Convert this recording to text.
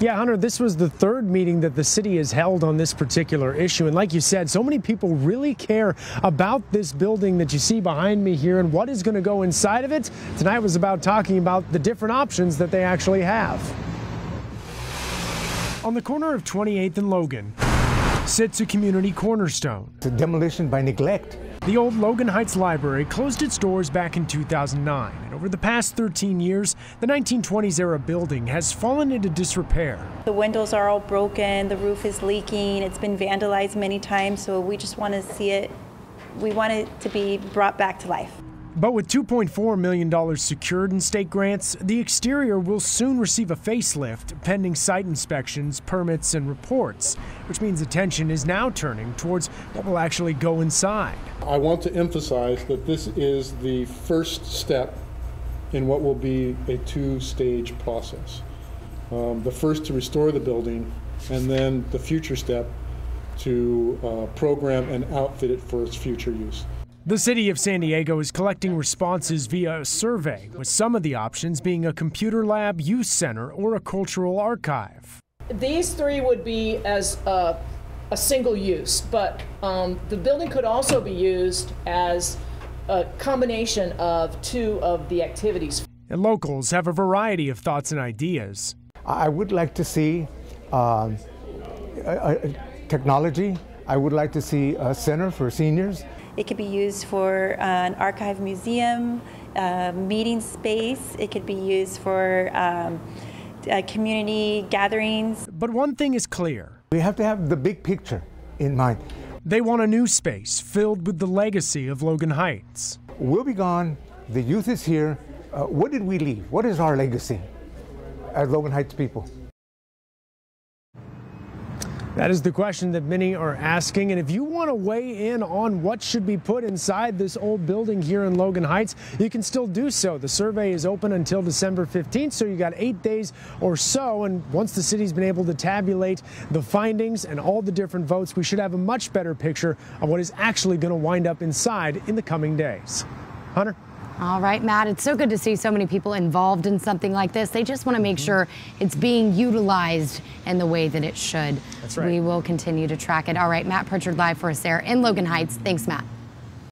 Yeah, Hunter, this was the third meeting that the city has held on this particular issue. And like you said, so many people really care about this building that you see behind me here and what is going to go inside of it. Tonight was about talking about the different options that they actually have. On the corner of 28th and Logan sits a community cornerstone. It's a demolition by neglect. The old Logan Heights Library closed its doors back in 2009, and over the past 13 years, the 1920s era building has fallen into disrepair. The windows are all broken, the roof is leaking, it's been vandalized many times, so we just want to see it, we want it to be brought back to life. But with $2.4 million secured in state grants, the exterior will soon receive a facelift pending site inspections, permits, and reports, which means attention is now turning towards what will actually go inside. I want to emphasize that this is the first step in what will be a two stage process. Um, the first to restore the building, and then the future step to uh, program and outfit it for its future use. The city of San Diego is collecting responses via a survey, with some of the options being a computer lab, youth center, or a cultural archive. These three would be as a, a single use, but um, the building could also be used as a combination of two of the activities. And locals have a variety of thoughts and ideas. I would like to see um, a, a technology. I would like to see a center for seniors. It could be used for uh, an archive museum, uh, meeting space. It could be used for um, uh, community gatherings. But one thing is clear We have to have the big picture in mind. they want a new space filled with the legacy of Logan Heights. We'll be gone. The youth is here. Uh, what did we leave? What is our legacy as Logan Heights people? That is the question that many are asking. And if you want to weigh in on what should be put inside this old building here in Logan Heights, you can still do so. The survey is open until December 15th, so you got eight days or so. And once the city's been able to tabulate the findings and all the different votes, we should have a much better picture of what is actually going to wind up inside in the coming days. Hunter? All right, Matt, it's so good to see so many people involved in something like this. They just want to make mm-hmm. sure it's being utilized in the way that it should. That's right. We will continue to track it. All right, Matt Pritchard live for us there in Logan Heights. Thanks, Matt.